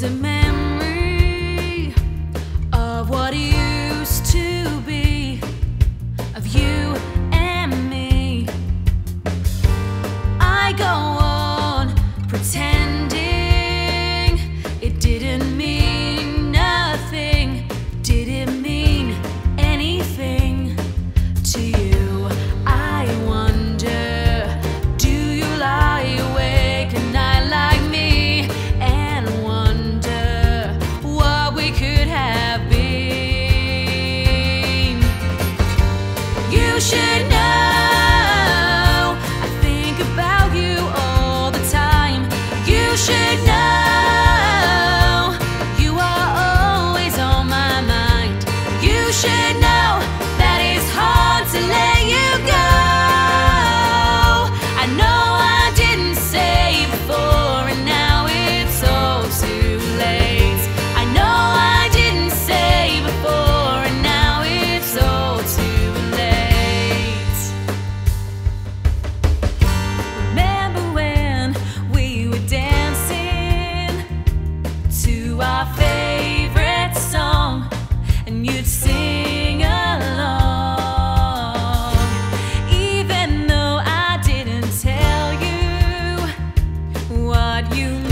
holds a should you